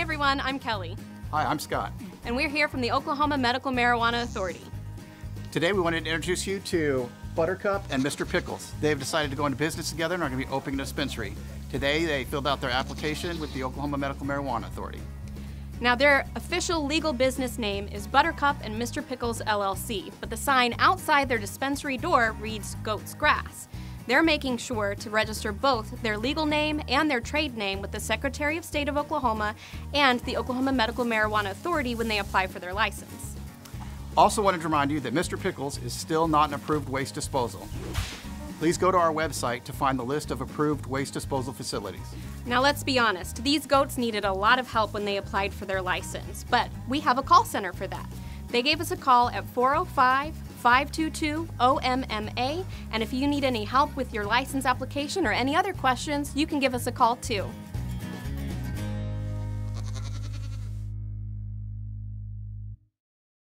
Hi, everyone. I'm Kelly, Hi, I'm Scott. and we're here from the Oklahoma Medical Marijuana Authority. Today we wanted to introduce you to Buttercup and Mr. Pickles. They've decided to go into business together and are going to be opening a dispensary. Today they filled out their application with the Oklahoma Medical Marijuana Authority. Now, their official legal business name is Buttercup and Mr. Pickles LLC, but the sign outside their dispensary door reads Goat's Grass. They're making sure to register both their legal name and their trade name with the Secretary of State of Oklahoma and the Oklahoma Medical Marijuana Authority when they apply for their license. Also wanted to remind you that Mr. Pickles is still not an approved waste disposal. Please go to our website to find the list of approved waste disposal facilities. Now, let's be honest, these goats needed a lot of help when they applied for their license, but we have a call center for that. They gave us a call at 405 522 OMMA, and if you need any help with your license application or any other questions, you can give us a call too.